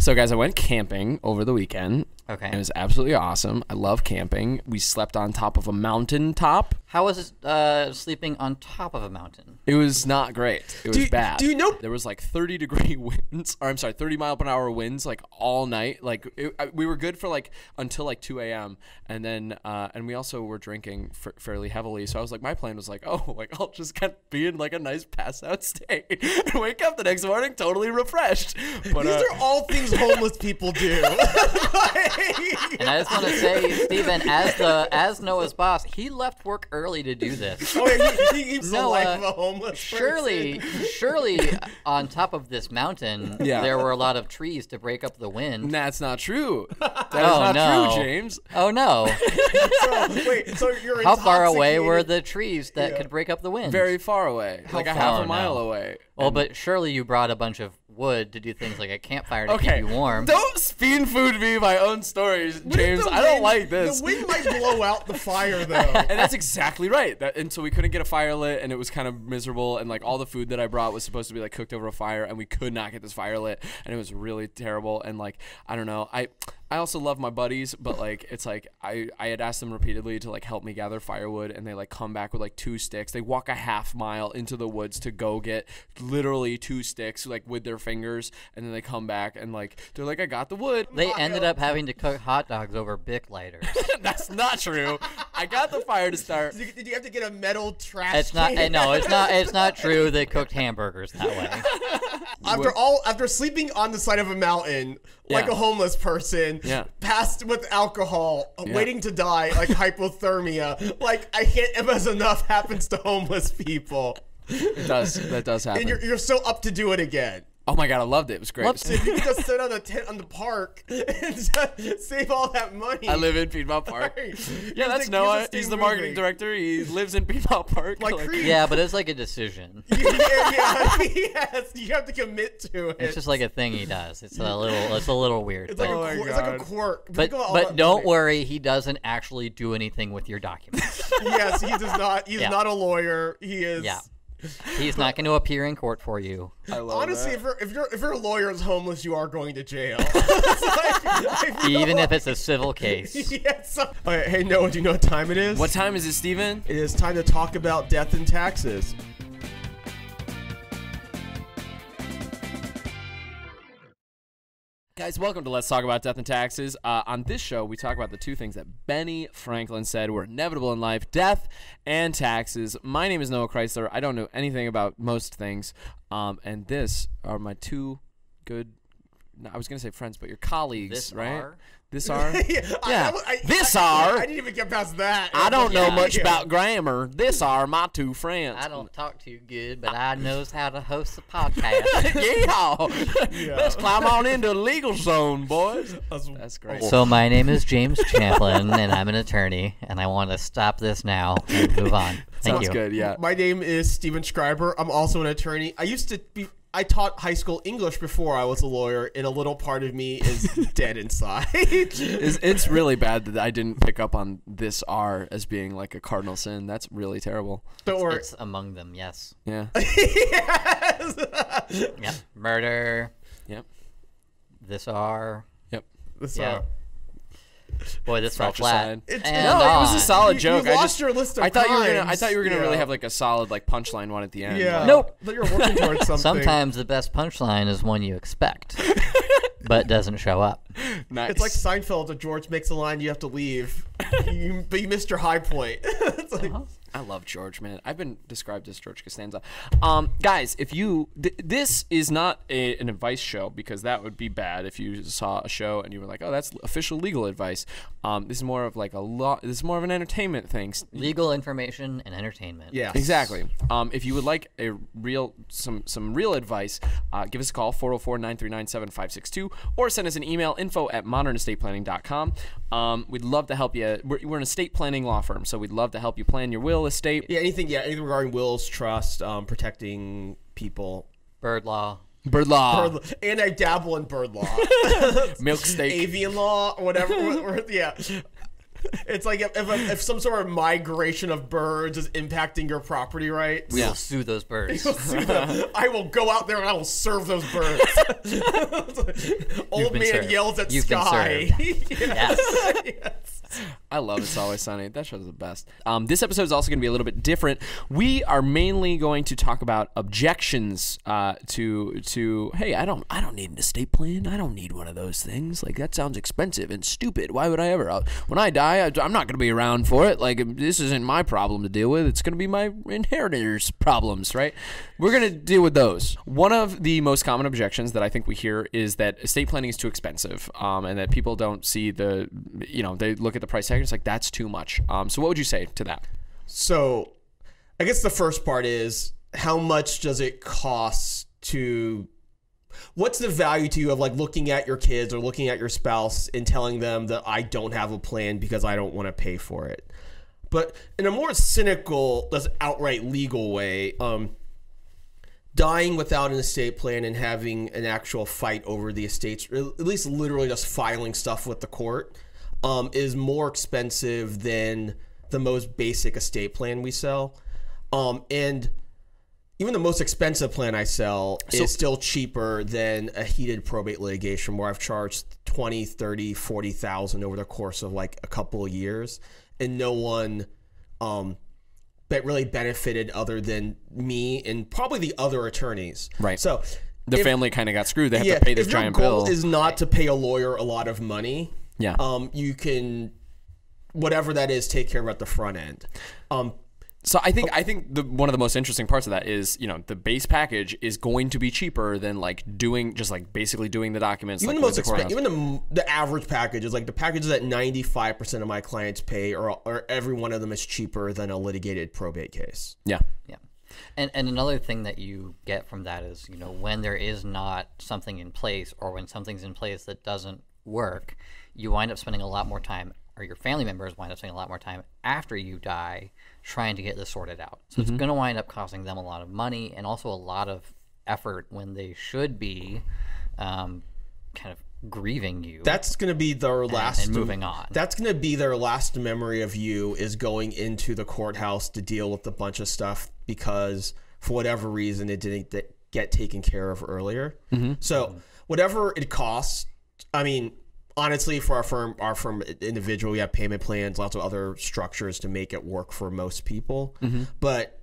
So, guys, I went camping over the weekend. Okay. It was absolutely awesome. I love camping. We slept on top of a mountain top. How was it uh, sleeping on top of a mountain? It was not great. It was Do you- bad. do you know- there was like 30 degree winds, or I'm sorry, 30 mile per hour winds, like all night. Like it, I, we were good for like until like 2 a.m. and then uh, and we also were drinking f- fairly heavily. So I was like, my plan was like, oh, like I'll just kind of be in like a nice pass out state and wake up the next morning totally refreshed. But These uh, are all things homeless people do. And I just want to say, Steven, as the as Noah's boss, he left work early to do this. oh, yeah, he, he keeps the life of a homeless Surely, person. surely, on top of this mountain, Yeah. there were a lot of trees to break up the wind. that's not true. That is Oh, not no. true, James. Oh no! So, wait, so you're How far away were the trees that Yeah. could break up the wind? Very far away, like a half a mile away. well, but surely you brought a bunch of wood to do things like a campfire to Okay, keep you warm. don't spoon food me my own stories, James. I don't wind- like this. The wind might blow out the fire, though. and that's exactly right. That, and so we couldn't get a fire lit, and it was kind of miserable. And like all the food that I brought was supposed to be like cooked over a fire, and we could not get this fire lit, and it was really terrible. And like I don't know, I I also love my buddies, but like it's like I I had asked them repeatedly to like help me gather firewood, and they like come back with like two sticks. They walk a half mile into the woods to go get literally two sticks like with their fingers, and then they come back and like they're like I got the wood. They ended up having to cook hot dogs over Bic lighters. That's not true. I got the fire to start. Did you- Did you have to get a metal trash? It's not. can? No, it's not. It's not true. They cooked hamburgers that way. After all, after sleeping on the side of a mountain like a homeless person, Yeah. passed with alcohol, waiting to die, like hypothermia, like I can't emphasize enough happens to homeless people, It does. That does happen. and you're you're so up to do it again. Oh my god, I loved it. It was great. Whoops. So if you could just sit on a tent on the park and just save all that money. I live in Piedmont Park. Right. Yeah, that's just- you Noah. just He's the marketing moving. director. He lives in Piedmont Park. Like Creed. Yeah, but it's like a decision. yeah, yeah, yes, you have to commit to it. It's just like a thing he does. It's a little. It's a little weird. it's like, Oh a, my quirk, it's like a quirk. but Think but don't money. worry. He doesn't actually do anything with your documents. Yes, he does not. He's Yeah. not a lawyer. He is. Yeah. He's not going to appear in court for you. I love Honestly, that. if, you're, if your if your lawyer is homeless, you are going to jail. Like, I feel Even if it's a civil case. yes. Okay, hey Noah, do you know what time it is? What time is it, Steven? It is time to talk about death and taxes. Guys, welcome to Let's Talk About Death and Taxes. Uh, on this show, we talk about the two things that Benny Franklin said were inevitable in life death and taxes. My name is Noah Chrysler. I don't know anything about most things. Um, and this are my two good, I was going to say friends, but your colleagues, This right? are? This are? yeah. Yeah. I, I, This I, are- I didn't even get past that. I don't know Yeah. much Yeah. about grammar. This are my two friends. I don't talk too good, but I knows how to host a podcast. yeah. Let's climb on into the legal zone, boys. That's great. So my name is James Champlin, and I'm an attorney, and I want to stop this now and move on. Thank Sounds you. good, yeah. My name is Steven Scriber. I'm also an attorney. I used to be. I taught high school English before I was a lawyer, and a little part of me is dead inside. It's, it's really bad that I didn't pick up on this R as being like a cardinal sin. That's really terrible. Don't worry. It's among them, yes. Yeah. yes. Yep. Murder. Yep. This R. Yep. This, Yeah. uh, Boy, this fell flat. It's- And No, it was a solid You- joke. you I lost just, your list of I thought you were gonna. I thought you were gonna really have like a solid like punchline one at the end. Yeah. Like, Nope. But you're working towards something. Sometimes the best punchline is one you expect, but doesn't show up. nice. It's like Seinfeld. If George makes a line, you have to leave. you, but you missed your high point. it's like, uh-huh. I love George, man. I've been described as George Costanza. Um, guys, if you th- this is not a, an advice show because that would be bad if you saw a show and you were like, oh, that's official legal advice. Um, this is more of like a lot. This is more of an entertainment thing. Legal information and entertainment. yeah. Exactly. Um, if you would like a real some some real advice, uh, give us a call 404-939-7562 or send us an email info at modernestateplanning.com. Um, we'd love to help you. We're, we're an estate planning law firm, so we'd love to help you plan your will, estate. Yeah. Anything. Yeah. Anything regarding wills, trust, um, protecting people. Bird law. Bird law, Bird- law. and I dabble in bird law, milk steak. avian law, whatever. or- or- yeah. It's like if, if, a, if some sort of migration of birds is impacting your property rights. We Yeah. will sue those birds. Sue them. I will go out there and I will serve those birds. Old man served. yells at You've been sky. yes. Yes. I love It's Always Sunny. That show's the best. Um, this episode is also going to be a little bit different. We are mainly going to talk about objections uh, to to hey, I don't I don't need an estate plan. I don't need one of those things. Like that sounds expensive and stupid. Why would I ever? Uh, when I die, I, I'm not going to be around for it. Like this isn't my problem to deal with. It's going to be my inheritors' problems, right? We're going to deal with those. One of the most common objections that I think we hear is that estate planning is too expensive, um, and that people don't see the, you know, they look at the price tag it's like that's too much. Um, so what would you say to that? So, I guess the first part is how much does it cost to what's the value to you of like looking at your kids or looking at your spouse and telling them that I don't have a plan because I don't want to pay for it. But in a more cynical, less outright legal way, um, dying without an estate plan and having an actual fight over the estates, at least literally just filing stuff with the court, um, is more expensive than the most basic estate plan we sell. Um, and even the most expensive plan I sell is still cheaper than a heated probate litigation where I've charged 20, 30, 40,000 over the course of like a couple of years and no one um that really benefited other than me and probably the other attorneys. Right. So The if- family kind of got screwed. They have yeah, to pay this if your giant goal bill. is not to pay a lawyer a lot of money, yeah. um, you can whatever that is take care of at the front end. Um, So I think I think the one of the most interesting parts of that is you know the base package is going to be cheaper than like doing just like basically doing the documents. even like, the most the expensive, even the, the average package is like the packages that 95% of my clients pay or, or every one of them is cheaper than a litigated probate case. yeah Yeah. And and another thing that you get from that is, you know, when there is not something in place or when something's in place that doesn't work, you wind up spending a lot more time or your family members wind up spending a lot more time after you die trying to get this sorted out. So it's going to wind up costing them a lot of money and also a lot of effort when they should be um, kind of grieving you. That's going to be their last and moving on. That's going to be their last memory of you is going into the courthouse to deal with a bunch of stuff because for whatever reason it didn't get taken care of earlier. Mm-hmm. So whatever it costs, I mean, honestly, for our firm, our firm individual, we have payment plans, lots of other structures to make it work for most people, Mm-hmm. but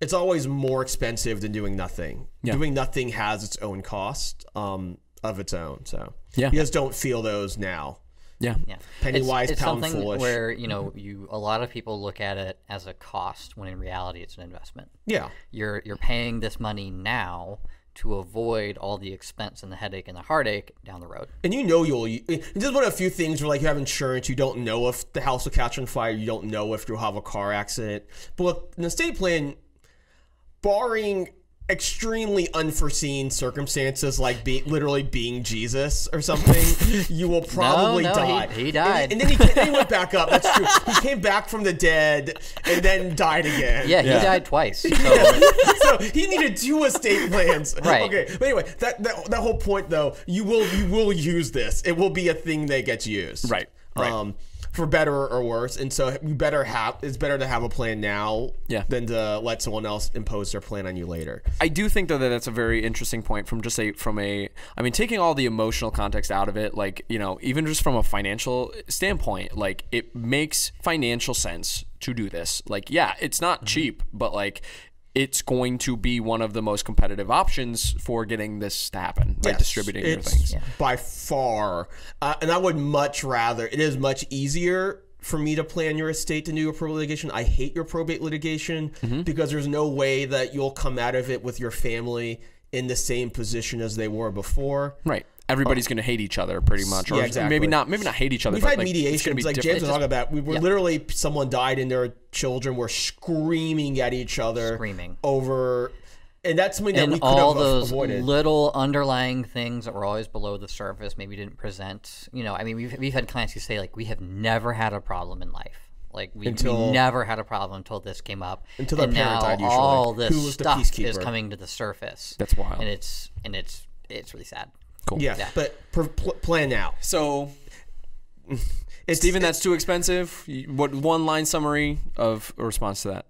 it's always more expensive than doing nothing. Doing nothing has its own cost um, of its own. So Yeah. you just don't feel those now. yeah Yeah. Penny it's, wise, it's pound something foolish. where you know you a lot of people look at it as a cost when in reality it's an investment. Yeah. You're you're paying this money now to avoid all the expense and the headache and the heartache down the road. And you know you'll. Just one of a few things where like you have insurance, you don't know if the house will catch on fire, you don't know if you'll have a car accident. But with an estate plan, barring extremely unforeseen circumstances like be, literally being Jesus or something, you will probably no, he- die. he And- died. and, then he, then he went back up. That's true. He came back from the dead and then died again. Yeah, he Yeah. died twice. So so he needed two estate plans. Right. Okay. But anyway, that, that that whole point though, you will you will use this. It will be a thing that gets used. Right, right. Um, for better or worse, and so you better have. It's better to have a plan now. Yeah. Than to let someone else impose their plan on you later. I do think though that that's a very interesting point from just a from a I mean taking all the emotional context out of it like you know even just from a financial standpoint like it makes financial sense to do this like yeah it's not mm-hmm. cheap but like it's going to be one of the most competitive options for getting this to happen right Yes, distributing your things by far, uh, and I would much rather. It is much easier for me to plan your estate to do your probate litigation. I hate your probate litigation Mm-hmm. because there's no way that you'll come out of it with your family in the same position as they were before. right everybody's oh. going to hate each other pretty much or Yeah, exactly. maybe not maybe not hate each other We've but had like, it's gonna mediations, be like different. James was talking about. We were Yeah. literally someone died and their children were screaming at each other, Screaming. over, and that's something that we and could all have those avoided. little underlying things that were always below the surface, maybe didn't present. You know, I mean, we've we've had clients who say like, we have never had a problem in life. Like we, Until- we never had a problem until this came up. Until their and parent now died, usually. all this Who was the stuff is coming to the surface. That's wild. And it's and it's it's really sad. Cool yeah, yeah. but per, pl- plan now. so It's Steven, that's too expensive. What one line summary of a response to that?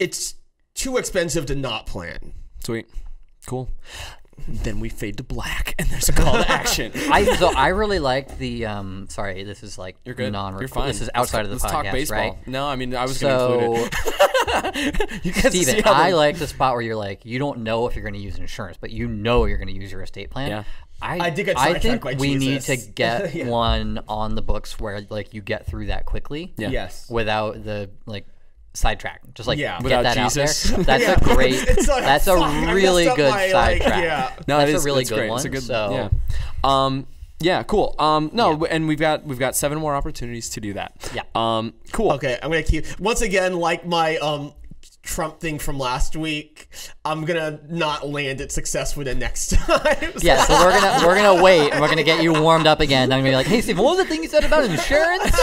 it's too expensive to not plan. Sweet. Cool. Then we fade to black and there's a call to action. I so I really liked the um sorry, this is like You're good. non You're fine. This is Let's- outside of the let's podcast, talk baseball. right? No, I mean I was going to So include it. You guys Steven, how I like the spot where you're like, you don't know if you're going to use insurance, but you know you're going to use your estate plan. Yeah. I, I did get I think by we need to get Yeah. one on the books where like you get through that quickly. Yeah. Yes. Without the like sidetrack. Just like Yeah. get Without that Jesus. out there. That's Yeah. a great. It's like, that's a fuck, I really good my, like, sidetrack. yeah. No, That's it a really good great. one. It's a good, so yeah. Um, yeah, cool. Um, no, and we've got we've got seven more opportunities to do that. Yeah. Um, cool. Okay, I'm gonna keep once again like my um Trump thing from last week. I'm gonna not land it successfully the next time. Yeah, so we're gonna we're gonna wait and we're gonna get you warmed up again. I'm gonna be like, hey Steve, what was the thing you said about insurance?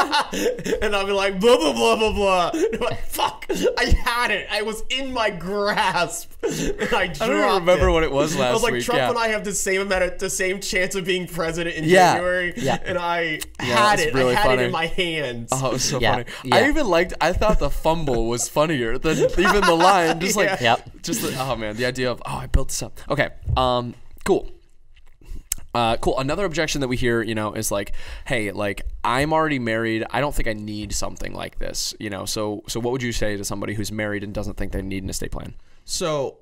and I'll be like blah blah blah blah blah. And I'm like, Fuck! I had it. I was in my grasp. And I dropped I don't even remember it. what it was I last was like, week. Trump yeah. and I have the same amount of the same chance of being president in Yeah. January. Yeah. And I Yeah, had it. really I had funny. it in my hands. Oh, it was so Yeah, funny. I even liked. I thought the fumble was funnier than even the line. Just like, Yep. just the, oh man, the idea of oh, I built this up. Okay, um, cool. Uh, cool. Another objection that we hear, you know, is like, hey, like I'm already married. I don't think I need something like this, you know. So, so what would you say to somebody who's married and doesn't think they need an estate plan? So,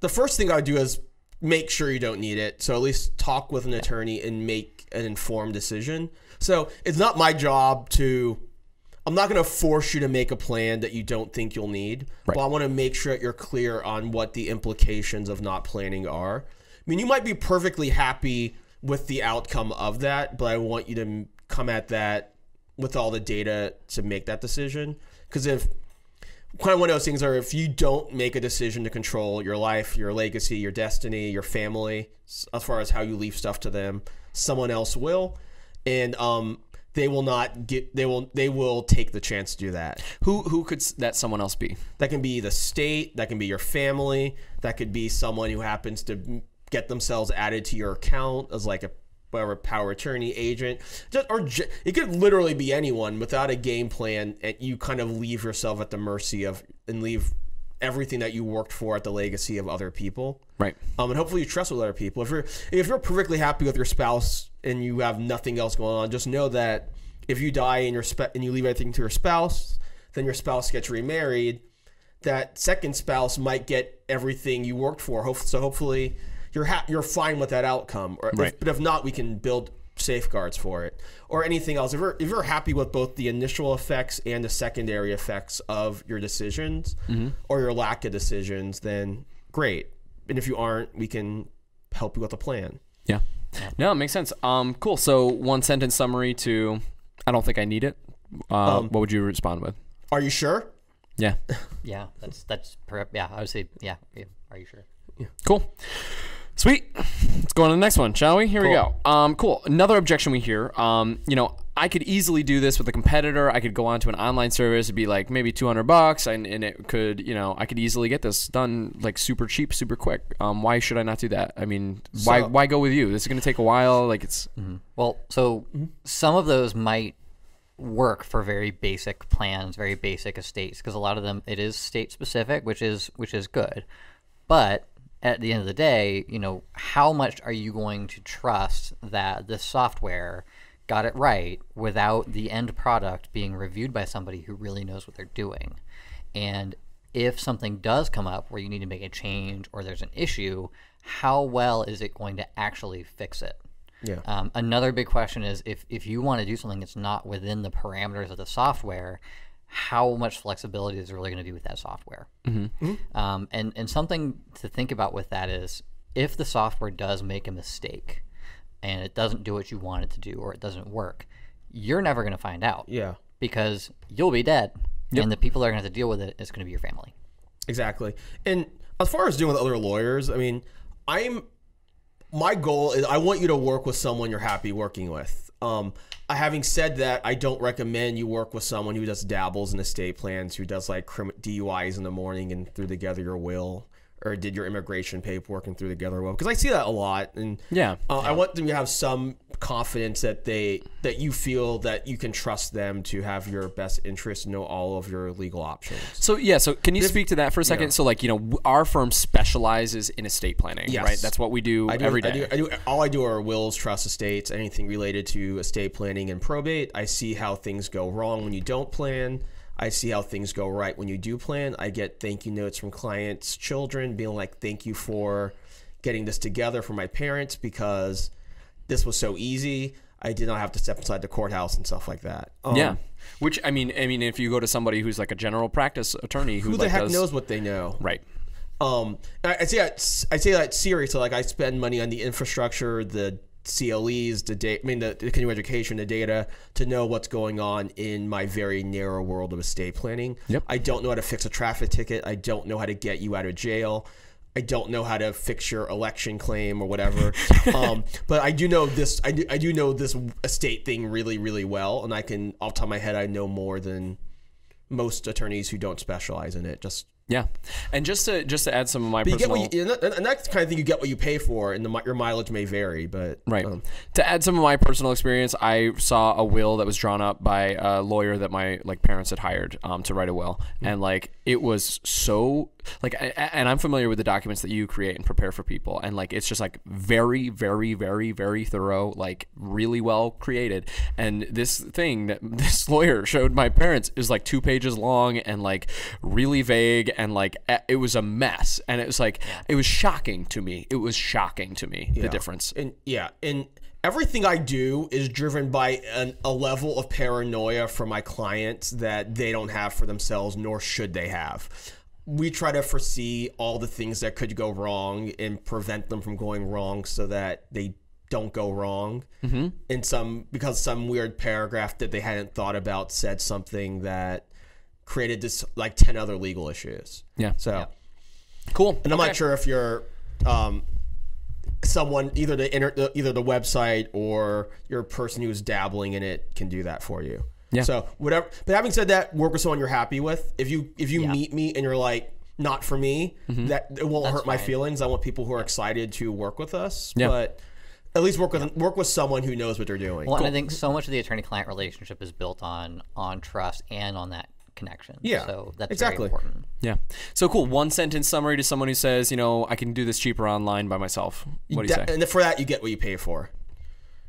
the first thing I would do is make sure you don't need it. So, at least talk with an attorney and make an informed decision. So, it's not my job to, I'm not going to force you to make a plan that you don't think you'll need, but I want to make sure that you're clear on what the implications of not planning are. I mean, you might be perfectly happy with the outcome of that, but I want you to come at that with all the data to make that decision. Because if kind of one of those things are if you don't make a decision to control your life, your legacy, your destiny, your family, as far as how you leave stuff to them, someone else will, and um, they will not get. They will. They will take the chance to do that. Who who could that someone else be? That can be the state. That can be your family. That could be someone who happens to get themselves added to your account as like a whatever power attorney agent, just, or it could literally be anyone without a game plan, and you kind of leave yourself at the mercy of and leave everything that you worked for at the legacy of other people. Right. Um, and hopefully you trust with other people. If you're if you're perfectly happy with your spouse and you have nothing else going on, just know that if you die and your spe- and you leave everything to your spouse, then your spouse gets remarried. That second spouse might get everything you worked for. So hopefully you're ha- you're fine with that outcome. Or Right. if, but if not, we can build safeguards for it or anything else. If you're if you're happy with both the initial effects and the secondary effects of your decisions or your lack of decisions, then great. And if you aren't, we can help you with a plan. Yeah. No, it makes sense. Um, cool. So one sentence summary to, I don't think I need it. Uh, what would you respond with? Are you sure? Yeah. yeah, that's that's per- yeah. I would say yeah. yeah. Are you sure? Yeah. Cool. Sweet. Let's go on to the next one, shall we? Here we go. Um, cool. Another objection we hear. Um, you know, I could easily do this with a competitor. I could go onto an online service. It'd be like maybe 200 bucks, and, and it could, you know, I could easily get this done like super cheap, super quick. Um, why should I not do that? I mean, why So- why go with you? This is gonna take a while. Like it's Well, so some of those might work for very basic plans, very basic estates, because a lot of them it is state specific, which is which is good. But at the end of the day, you know, how much are you going to trust that this software got it right without the end product being reviewed by somebody who really knows what they're doing? And if something does come up where you need to make a change or there's an issue, how well is it going to actually fix it? Yeah. Um, another big question is if, if you want to do something that's not within the parameters of the software, how much flexibility is really going to be with that software? Um, and, and something to think about with that is if the software does make a mistake and it doesn't do what you want it to do or it doesn't work, you're never going to find out Yeah. because you'll be dead. And the people that are going to have to deal with it it is going to be your family. Exactly. And as far as dealing with other lawyers, I mean, I'm my goal is I want you to work with someone you're happy working with. Um, having said that, I don't recommend you work with someone who just dabbles in estate plans, who does like DUIs in the morning and threw together your will, or did your immigration paperwork and threw together well? Because I see that a lot, and Yeah. uh, I want them to have some confidence that they that you feel that you can trust them to have your best interest, know all of your legal options. So yeah, so can you speak to that for a second? So like you know, our firm specializes in estate planning, Yes. right? That's what we do, I do, every I do, I do. All I do are wills, trust estates, anything related to estate planning and probate. I see how things go wrong when you don't plan. I see how things go right when you do plan. I get thank you notes from clients' children being like, "Thank you for getting this together for my parents because this was so easy. I did not have to step inside the courthouse and stuff like that." Um, yeah. Which I mean, I mean, if you go to somebody who's like a general practice attorney who, Who the like heck does, knows what they know? right? Um, I, I say that I say that seriously. Like I spend money on the infrastructure, the CLEs, the data. I mean, the, the continuing education, the data to know what's going on in my very narrow world of estate planning. Yep. I don't know how to fix a traffic ticket. I don't know how to get you out of jail. I don't know how to fix your election claim or whatever. um, but I do know this. I do, I do know this estate thing really, really well, and I can off the top of my head, I know more than most attorneys who don't specialize in it. Just Yeah. And just to just to add some of my but you get personal what you, and that- that's the kind of thing you get what you pay for, and the, your mileage may vary, but Right. um, to add some of my personal experience, I saw a will that was drawn up by a lawyer that my like parents had hired um, to write a will, and like it was so like, and I'm familiar with the documents that you create and prepare for people, and like it's just like very, very, very, very thorough, like really well created. And this thing that this lawyer showed my parents is like two pages long and like really vague, and like it was a mess, and it was like it was shocking to me. It was shocking to me the difference. and yeah, and everything I do is driven by an, a level of paranoia for my clients that they don't have for themselves, nor should they have. We try to foresee all the things that could go wrong and prevent them from going wrong, so that they don't go wrong. Mm-hmm. In some because some weird paragraph that they hadn't thought about said something that created this like ten other legal issues. Yeah. So. Cool. And I'm not sure if you're um, someone either the, inter, the either the website or your person who's dabbling in it can do that for you. Yeah. So whatever. But having said that, work with someone you're happy with. If you if you Yeah. meet me and you're like not for me, Mm-hmm. that it won't hurt my fine. feelings. I want people who are excited to work with us. Yeah. But at least work with work with someone who knows what they're doing. Well, and I think so much of the attorney-client relationship is built on on trust and on that connection. Yeah, so that's exactly. very important. Yeah. So cool. One sentence summary to someone who says, you know, I can do this cheaper online by myself. What do you That- say? and for that, you get what you pay for.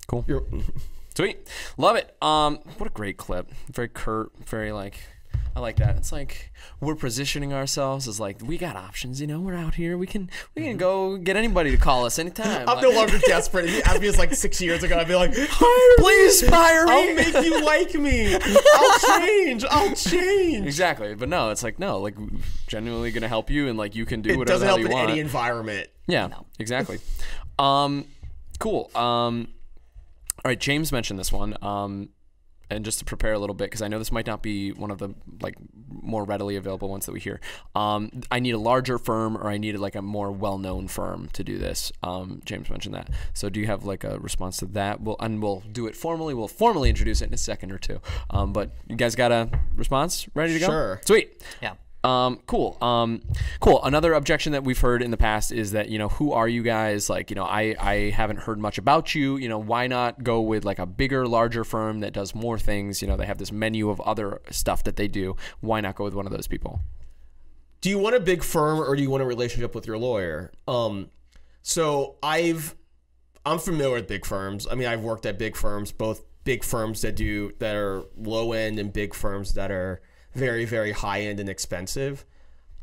Cool. You're, Sweet. Love it. Um, what a great clip. Very curt. Very like. I like that. It's like we're positioning ourselves as like we got options. You know, we're out here. We can we can go get anybody to call us anytime. I'm Like, no longer desperate. If you asked me this like six years ago, I'd be like, Please fire me. I'll make you like me. I'll change. I'll change. Exactly. But no, it's like no, like genuinely gonna help you and like you can do It whatever doesn't help you in want. any environment. Yeah, exactly. Um, cool. Um, all right, James mentioned this one. Um, and just to prepare a little bit, because I know this might not be one of the like more readily available ones that we hear. Um, I need a larger firm, or I needed like a more well-known firm to do this. Um, James mentioned that. So, do you have like a response to that? We'll and we'll do it formally. We'll formally introduce it in a second or two. Um, but you guys got a response ready to go? Sure. Sweet. Yeah. Um, cool. Um, cool. Another objection that we've heard in the past is that, you know, who are you guys? Like, you know, I, I haven't heard much about you. You know, why not go with like a bigger, larger firm that does more things? You know, they have this menu of other stuff that they do. Why not go with one of those people? Do you want a big firm or do you want a relationship with your lawyer? Um, so I've I'm familiar with big firms. I mean, I've worked at big firms, both big firms that do that are low end and big firms that are very very high end and expensive.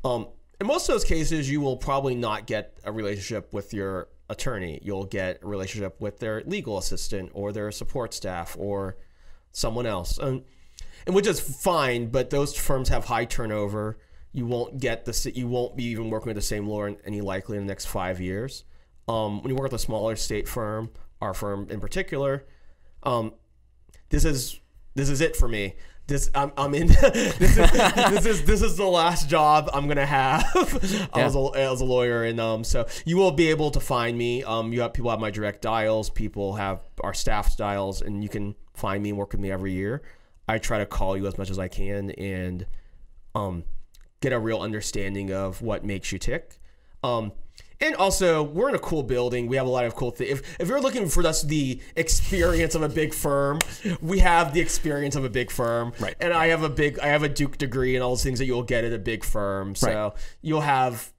Um, in most of those cases, you will probably not get a relationship with your attorney. You'll get a relationship with their legal assistant or their support staff or someone else, and, and which is fine. But those firms have high turnover. You won't get the you won't be even working with the same lawyer any likely in the next five years. Um, when you work with a smaller state firm, our firm in particular, um, this is this is it for me. This I'm, I'm in. this, is, this is this is the last job I'm gonna have as, a, as a lawyer, and um, so you will be able to find me. Um, you have people have my direct dials. People have our staff dials, and you can find me and work with me every year. I try to call you as much as I can and um, get a real understanding of what makes you tick. Um, and also we're in a cool building. We have a lot of cool things. If if you're looking for us the experience of a big firm, we have the experience of a big firm. Right. And I have a big I have a Duke degree and all those things that you'll get at a big firm. So Right. you'll have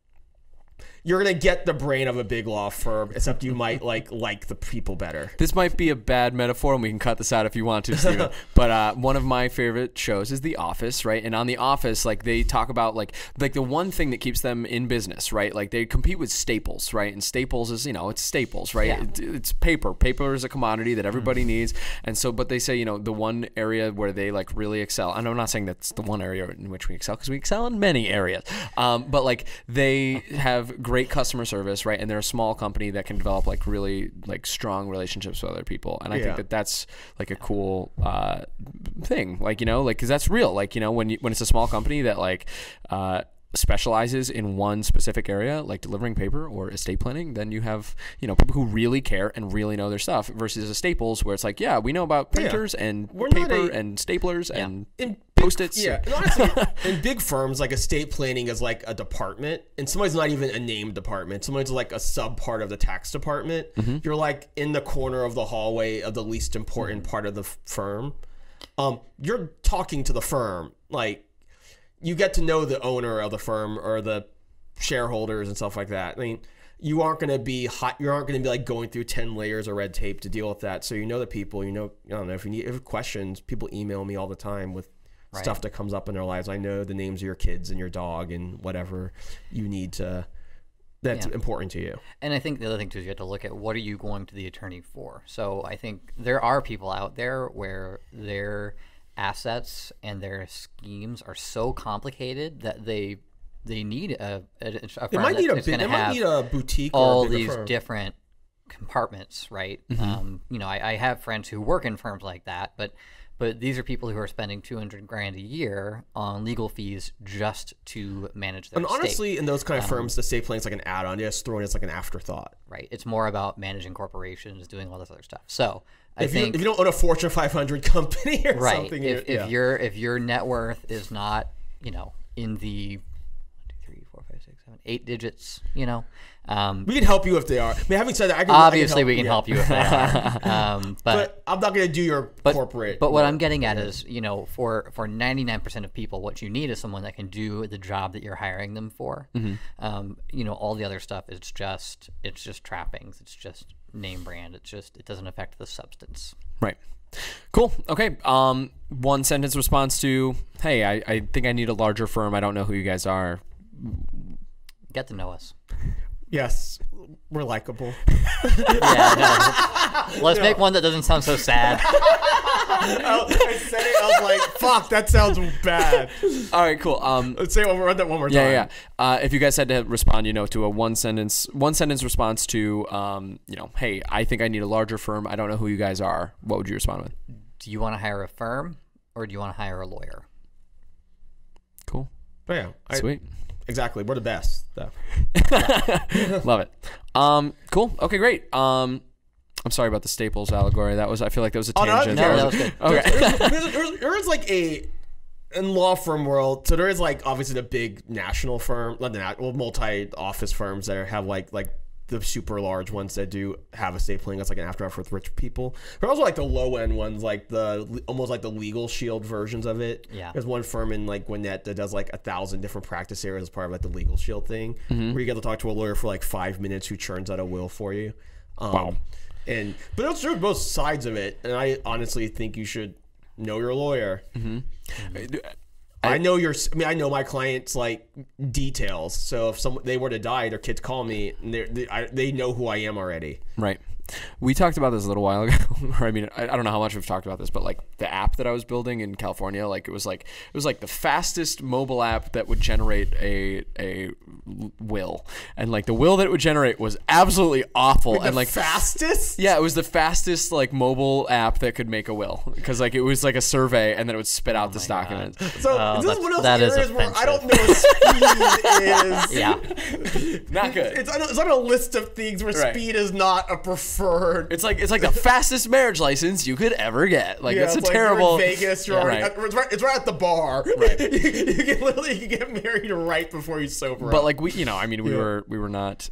you're gonna get the brain of a big law firm, except you might like like the people better. This might be a bad metaphor, and we can cut this out if you want to, Steven. but uh, one of my favorite shows is The Office, right? And on The Office, like they talk about like like the one thing that keeps them in business, right? Like they compete with Staples, right? And Staples is you know it's Staples, right? Yeah. It- it's paper. Paper is a commodity that everybody needs, and so but they say you know the one area where they like really excel. And I'm not saying that's the one area in which we excel because we excel in many areas, um, but like they have great customer service, right? And they're a small company that can develop like really like strong relationships with other people, and I Yeah. think that that's like a cool uh, thing, like you know, like because that's real, like you know when you, when it's a small company that like. Uh, specializes in one specific area like delivering paper or estate planning then you have you know people who really care and really know their stuff versus a staples where it's like yeah we know about printers and We're paper a- and staplers and In post-its Yeah, and honestly, in big firms, like estate planning is like a department, and somebody's not even a named department. Somebody's like a sub part of the tax department. You're like in the corner of the hallway of the least important part of the firm. Um, you're talking to the firm, like you get to know the owner of the firm or the shareholders and stuff like that. I mean, you aren't going to be hot. You aren't going to be like going through ten layers of red tape to deal with that. So you know the people. You know, I don't know if you need if you have questions. People email me all the time with stuff that comes up in their lives. I know the names of your kids and your dog and whatever you need to. That's Yeah. important to you. And I think the other thing too is you have to look at what are you going to the attorney for. So I think there are people out there where their assets and their schemes are so complicated that they they need a, a, a It firm might need a gonna might need a boutique all or a these firm. Different compartments, right? Um, you know, I, I have friends who work in firms like that, but but these are people who are spending two hundred grand a year on legal fees just to manage their and estate, honestly, in those kind Um, of firms, the estate planning is like an add-on. You just throw it as like an afterthought. right? It's more about managing corporations, doing all this other stuff. So I If you, if you don't own a Fortune 500 company or right something, if, if yeah. your if your net worth is not you know in the three, four, five, six, seven, eight digits, you know. Um, we can help you if they are. I mean, having said that, I can obviously, I we can yeah. help you if they are. Um, But I'm not going to do your but, corporate. But what I'm getting at is, you know, for for 99% of people, what you need is someone that can do the job that you're hiring them for. Mm-hmm. Um, you know, all the other stuff it's just it's just trappings. It's just name brand. It's just it doesn't affect the substance. Right. Cool. Okay. Um, one sentence response to, "Hey, I, I think I need a larger firm. I don't know who you guys are." Get to know us. yes, we're likable. Yeah, no. Let's make one that doesn't sound so sad. I said it. I was like, "Fuck, that sounds bad." All right. Cool. Um, Let's say it one more. Run that one more yeah, time. yeah. yeah. Uh, if you guys had to respond, you know, to a one sentence, one sentence response to, um, you know, "Hey, I think I need a larger firm. I don't know who you guys are." What would you respond with? Do you want to hire a firm or do you want to hire a lawyer? Cool. But yeah, I- Sweet. Exactly. We're the best. Though. Love it. Um, cool. Okay, great. Um, I'm sorry about the Staples allegory. That was. I feel like that was a Oh, no, tangent. no, that was good. Okay. there's, there's, there is like a in law firm world. So there is like obviously the big national firm, not the well, multi office firms that have like like the super large ones that do have estate planning. That's like an after effort with rich people. But also like the low end ones, like the almost like the LegalShield versions of it. Yeah. There's one firm in like Gwinnett that does like a thousand different practice areas as part of like the LegalShield thing, mm-hmm. where you get to talk to a lawyer for like five minutes who churns out a will for you. Um, Wow. And but it's true both sides of it, and I honestly think you should know your lawyer. Mm-hmm. Mm-hmm. Uh, I know your. I mean, I know my clients like details. So if some they were to die, their kids call me, and they're- they I, they know who I am already. Right. We talked about this a little while ago. or I mean, I, I don't know how much we've talked about this, but like the app that I was building in California, like it was like it was like the fastest mobile app that would generate a a will, and like the will that it would generate was absolutely awful, The and like fastest. yeah, it was the fastest like mobile app that could make a will because like it was like a survey, and then it would spit out oh this document. So Oh, this is that's- one of those that is areas where I don't know what speed is. Yeah. Not good. It's on, a, it's on a list of things where Right. speed is not a preferred. It's like it's like the fastest marriage license you could ever get. Like Yeah, that's a it's like you're in terrible. Vegas, you're Yeah, right. it's, right, it's right at the bar. Right. you, you can literally you can get married right before you sober But up. like we, you know, I mean, we Yeah. were we were not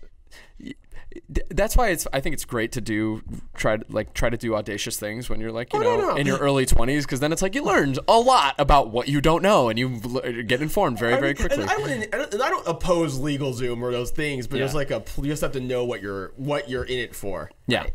That's why it's. I think it's great to do try to like try to do audacious things when you're like you Oh, know no. in your early twenties because then it's like you learned a lot about what you don't know and you get informed very very I mean, quickly. I, wouldn't, I don't- I don't oppose LegalZoom or those things, but Yeah. there's like a you just have to know what you're what you're in it for. Yeah,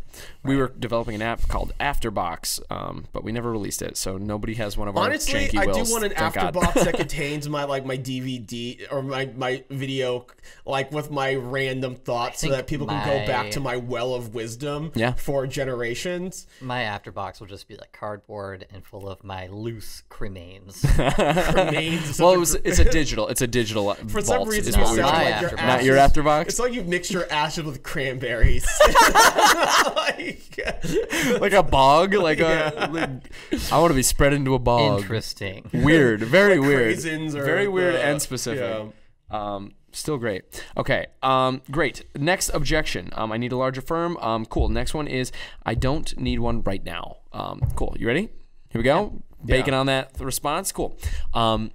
we were developing an app called Afterbox, um, but we never released it, so nobody has one of our Honestly, janky I wills, do want an afterbox that contains my like my DVD or my my video, like with my random thoughts, so that people can go back to my well of wisdom. Yeah. for generations. My afterbox will just be like cardboard and full of my loose cremains. Remains well, it was, it's a digital. It's a digital for some vault, reason is it what sounds we were my like talking your afterbox. about. Not your afterbox. It's like you mixed your ashes with cranberries. like, like a bog, like Yeah. a. like- I want to be spread into a bog. Interesting. Weird, very weird, craisins or very weird the- and specific. yeah. Um, still great. Okay, um, great. Next objection. Um, I need a larger firm. Um, cool. Next one is I don't need one right now. Um, cool. You ready? Here we go. Bacon on that response. Cool. Um,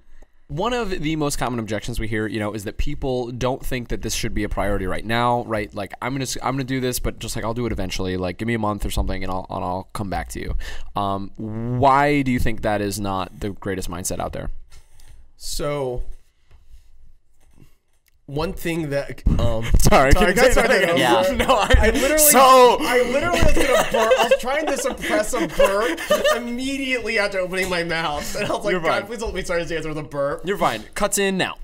one of the most common objections we hear, you know, is that people don't think that this should be a priority right now, right? Like I'm gonna I'm gonna do this, but just like I'll do it eventually. Like give me a month or something, and I'll and I'll come back to you. Um, why do you think that is not the greatest mindset out there? So, one thing that um, Sorry, Sorry, can you guys, say that sorry, again? yeah. No, I, I literally, So I literally was gonna burp. I was trying to suppress a burp immediately after opening my mouth, and I was like, You're "God, fine. please don't let me start this answer with a burp." you're fine. Cuts in now.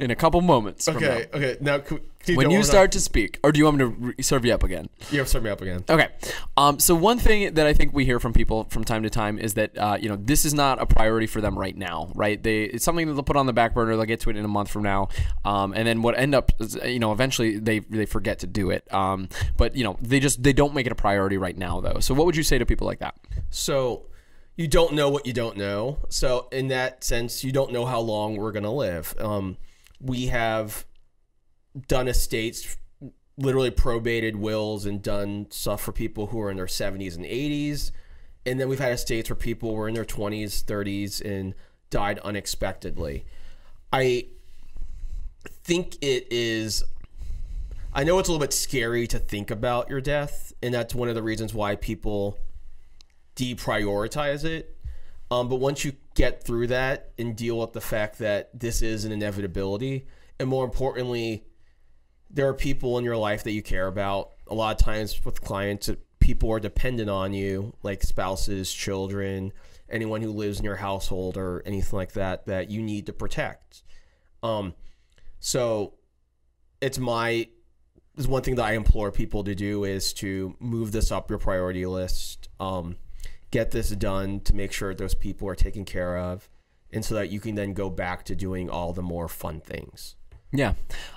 In a couple moments. Okay, okay. Now, can, can When you start to speak, or do you want me to serve you up again? yeah, serve me up again. Okay. Um, so one thing that I think we hear from people from time to time is that uh, you know this is not a priority for them right now, right? They it's something that they'll put on the back burner. They'll get to it in a month from now, um, and then what end up is, you know eventually they they forget to do it. Um, but you know they just they don't make it a priority right now though. So what would you say to people like that? So, you don't know what you don't know. So, in that sense, you don't know how long we're gonna live. Um, we have done estates, literally probated wills, and done stuff for people who are in their 70s and 80s. And then we've had estates where people were in their 20s, 30s, and died unexpectedly. I think it is. I know it's a little bit scary to think about your death, and that's one of the reasons why people deprioritize it. Um, but once you get through that and deal with the fact that this is an inevitability, and more importantly, there are people in your life that you care about. A lot of times with clients, people are dependent on you, like spouses, children, anyone who lives in your household or anything like that, that you need to protect. Um, so it's my is one thing that I implore people to do is to move this up your priority list. Um, get this done to make sure those people are taken care of, and so that you can then go back to doing all the more fun things. Yeah,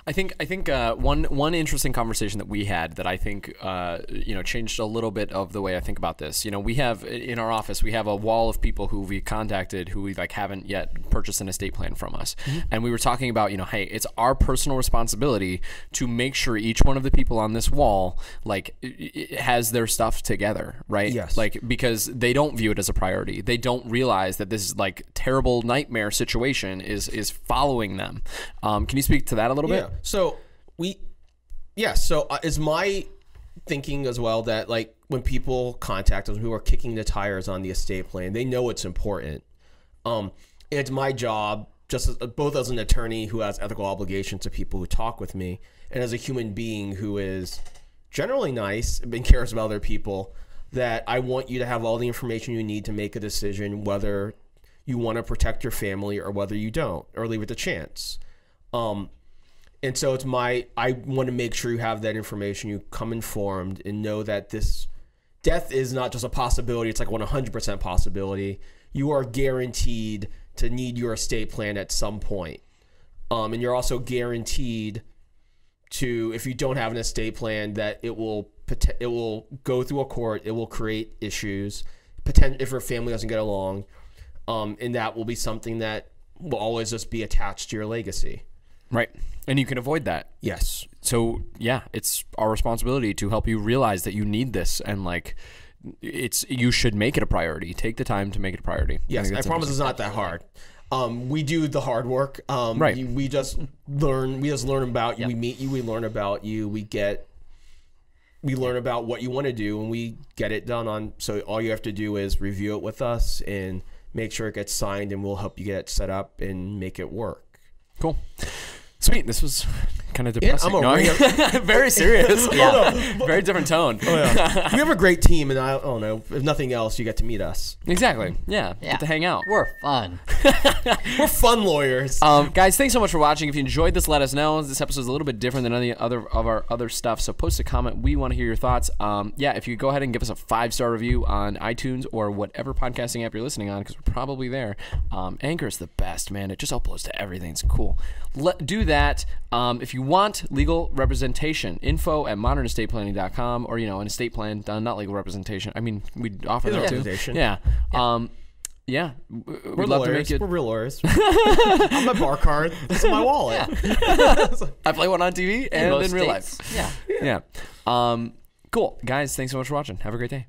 I think I think uh, one one interesting conversation that we had that I think uh, you know changed a little bit of the way I think about this. You know, we have in our office we have a wall of people who we contacted who we like haven't yet purchased an estate plan from us, and we were talking about you know, hey, it's our personal responsibility to make sure each one of the people on this wall like has their stuff together, right? Yes. Like because they don't view it as a priority. They don't realize that this like terrible nightmare situation is is following them. Um, can you speak to that a little Yeah. bit? So we, yeah. So uh, is my thinking as well that like when people contact us who are kicking the tires on the estate plan, they know it's important. Um, it's my job, just as, both as an attorney who has ethical obligations to people who talk with me, and as a human being who is generally nice and cares about other people, that I want you to have all the information you need to make a decision whether you want to protect your family or whether you don't, or leave it to chance. Um, and so it's my I want to make sure you have that information, you come informed and know that this death is not just a possibility, it's like 100% possibility. You are guaranteed to need your estate plan at some point. Um, and you're also guaranteed to if you don't have an estate plan that it will it will go through a court, it will create issues, potent- if your family doesn't get along. Um, and that will be something that will always just be attached to your legacy. Right. And you can avoid that. Yes. So, yeah, it's our responsibility to help you realize that you need this and like it's you should make it a priority. Take the time to make it a priority. Yes, I, that's promise it's not that hard. Um, we do the hard work. Um, Right. you- we just learn. We just learn about you. We meet you. We learn about you. We get. We learn about what you want to do, and we get it done on. So all you have to do is review it with us and make sure it gets signed, and we'll help you get it set up and make it work. Cool. Sweet. This was kind of depressing. I'm a No, real- very serious. Yeah. very different tone. Oh, yeah. we have a great team, and I, I don't know. If nothing else, you get to meet us. Exactly. Yeah. Yeah. Get to hang out. We're fun. We're fun lawyers. Um, guys, thanks so much for watching. If you enjoyed this, let us know. This episode is a little bit different than any other of our other stuff, so post a comment. We want to hear your thoughts. Um, yeah, if you go ahead and give us a five star review on iTunes or whatever podcasting app you're listening on, because we're probably there. Um, Anchor is the best, man. It just uploads to everything. It's cool. Let, do that. Um, if you want legal representation, info at modernestateplanning.com or, you know, an estate plan done, not legal representation. I mean, we offer that too. representation. Yeah. Um, yeah. We're We'd love to lawyers. make you. We're real lawyers. I'm my bar card. This is my wallet. I play one on TV and in most real life. states. Yeah. Yeah. Um, cool. Guys, thanks so much for watching. Have a great day.